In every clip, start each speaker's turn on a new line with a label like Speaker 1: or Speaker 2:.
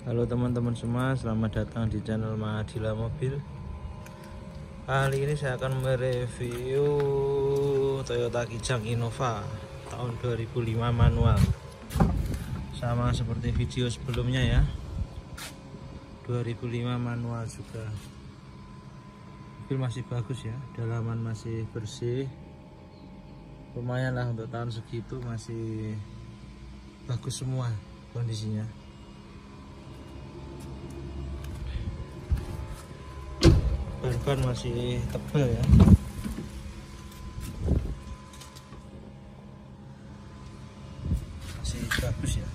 Speaker 1: Halo teman-teman semua, selamat datang di channel Mahadila Mobil. Kali ini saya akan mereview Toyota Kijang Innova tahun 2005 manual. Sama seperti video sebelumnya ya. 2005 manual juga. Mobil masih bagus ya, dalaman masih bersih. Lumayan lah untuk tahun segitu masih bagus semua kondisinya. Ban masih tebal ya. Masih bagus ya.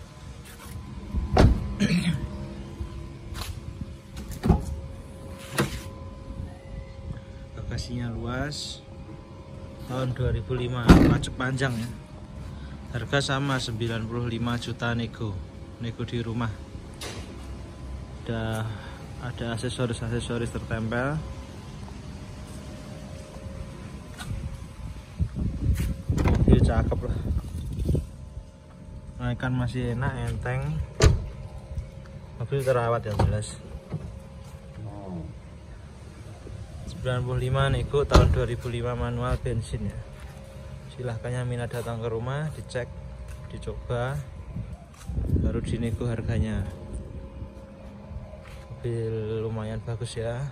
Speaker 1: Bagasinya luas. Tahun 2005 pajak panjang ya. Harga sama 95 juta nego. Nego di rumah. Ada ada aksesoris-aksesoris tertempel. Mobil cakep lah. Naikan masih enak enteng. Mobil terawat ya jelas. 95 nego tahun 2005 manual bensin ya. Silahkan yang minat datang ke rumah dicek dicoba baru dinego harganya mobil lumayan bagus ya.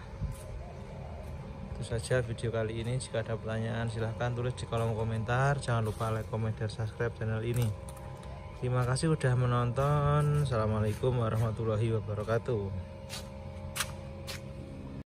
Speaker 1: Itu saja video kali ini. Jika ada pertanyaan silahkan tulis di kolom komentar. Jangan lupa like, comment, dan subscribe channel ini. Terima kasih sudah menonton. Assalamualaikum warahmatullahi wabarakatuh